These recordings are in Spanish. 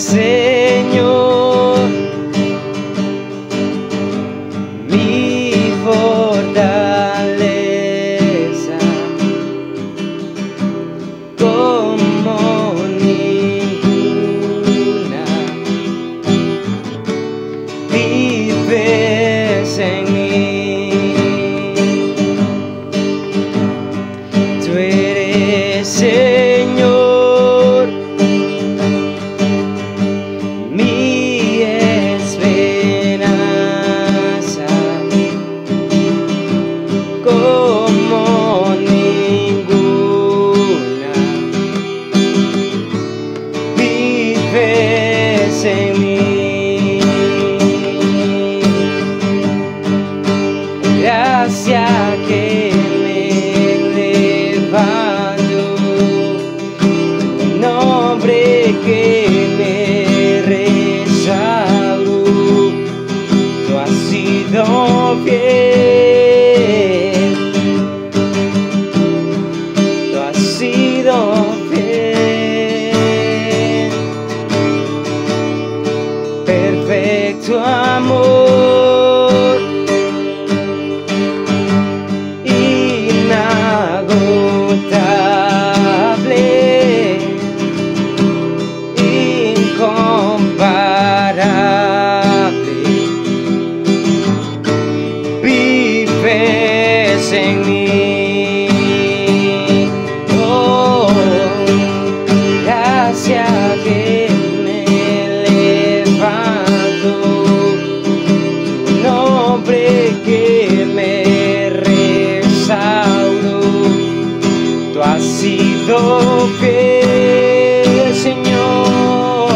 Señor, mi fortaleza, como ninguna, vives en mí, tú eres el gracia que me levantó, un nombre que me restauró, tú has sido fiel. Sido Señor.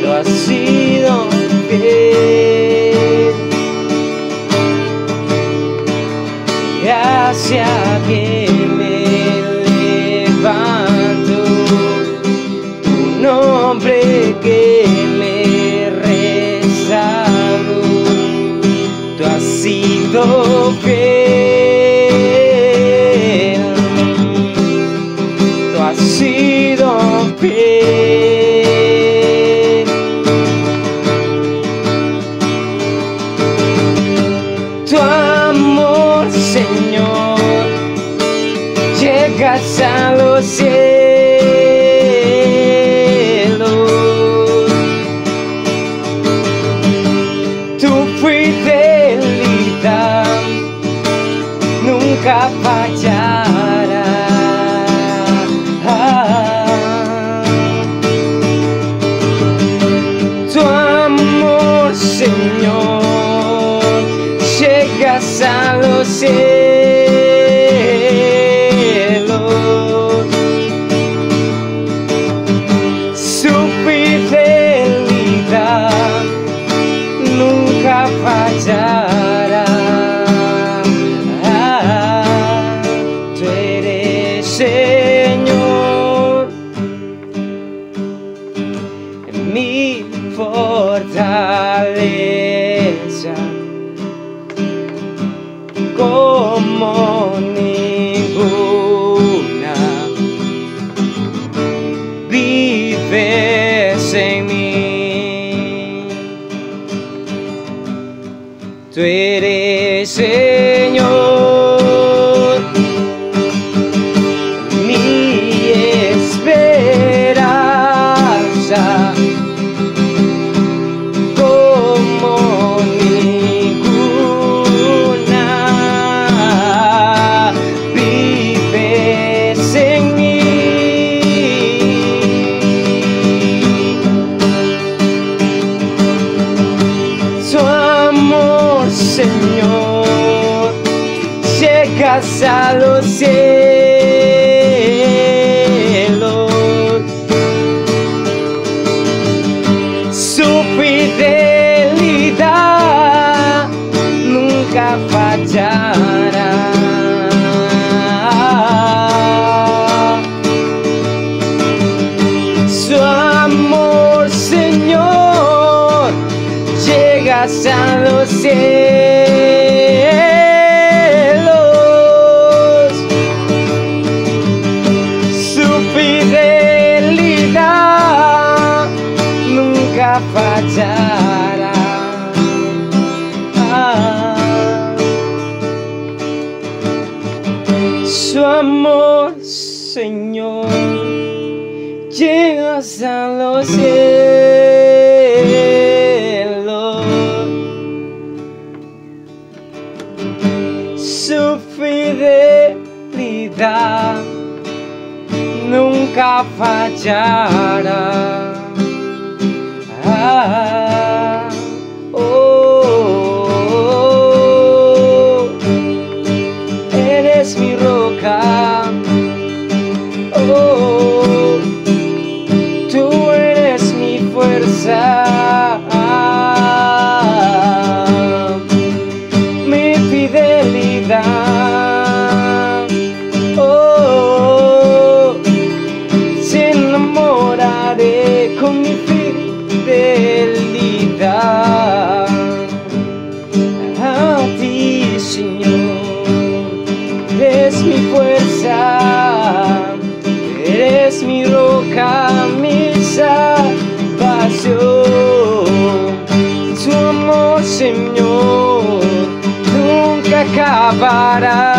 Tú has sido me los cielos. Tu fidelidad nunca fallará. Tu amor, Señor, llegas a los cielos. Señor, llegas a los cielos. Su fidelidad nunca fallará. A los cielos. Fallará. Su amor, Señor, llegas a los cielos. Su fidelidad nunca fallará. Ah, alabarás.